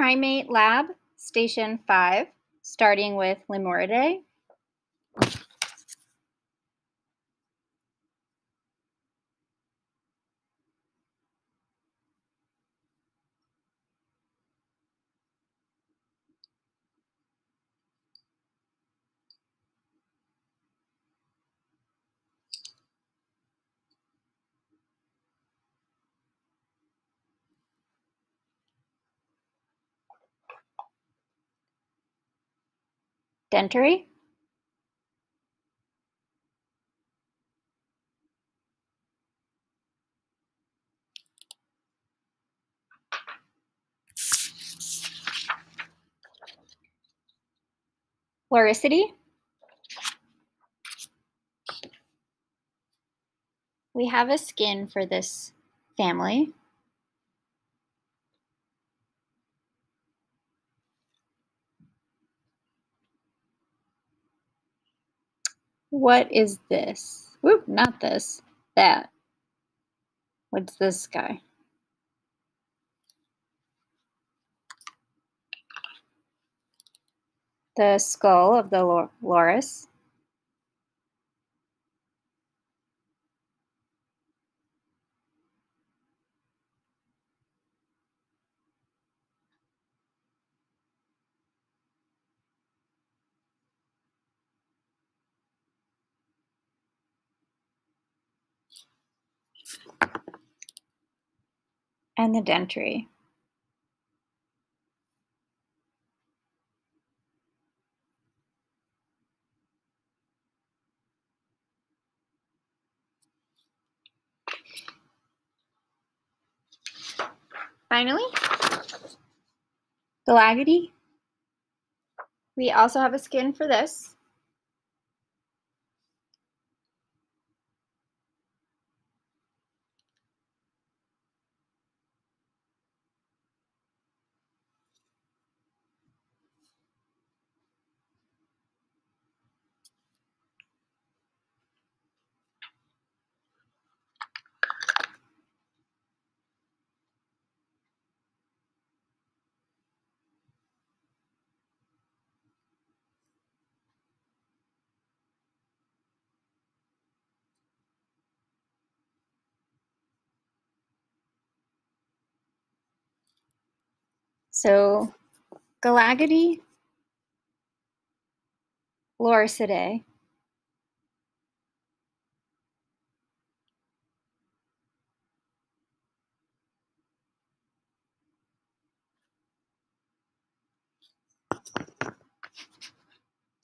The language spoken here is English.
Primate Lab, Station 5, starting with Lemuridae. Dentary. Lorisidae. We have a skin for this family. What is this? Whoop, not this. That. What's this guy? The skull of the loris. And the dentary. Finally, the Galagidae. We also have a skin for this. So Galagidae, Lorisidae,